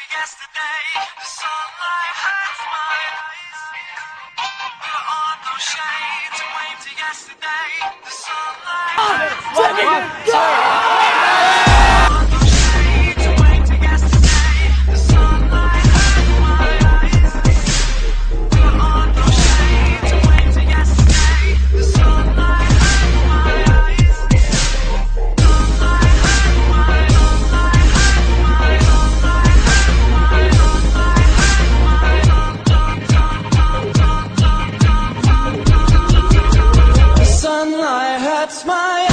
to yesterday. The sunlight hurts my eyes. Put on those shades and wave to yesterday. The sunlight ah, hurts my eyes. that's my